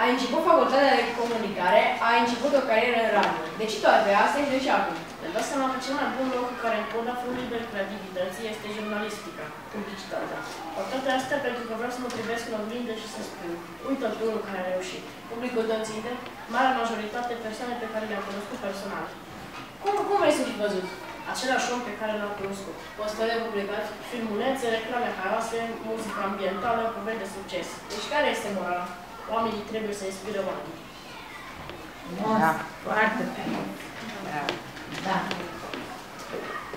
Ai început facultatea de comunicare, ai început o carieră în radio. De ce toate astea și de ce acum? Mi-am dat seama că cel mai bun loc în care îmi pot da frumul liber creativității este jurnalistica, publicitatea. Fac toate astea pentru că vreau să mă privesc în oglindă și să spun, uite pe unul care a reușit. Publicul tău ținte, marea majoritate persoane pe care le-am cunoscut personal. Cum, cum vrei să fi văzut? Același om pe care l-am cunoscut. Postări de publicat? Filmulețe, reclame haioase, muzică ambientală, povești de succes. Deci care este morala? Oamenii trebuie să inspire oamenii. Da, foarte bine. Da. Da.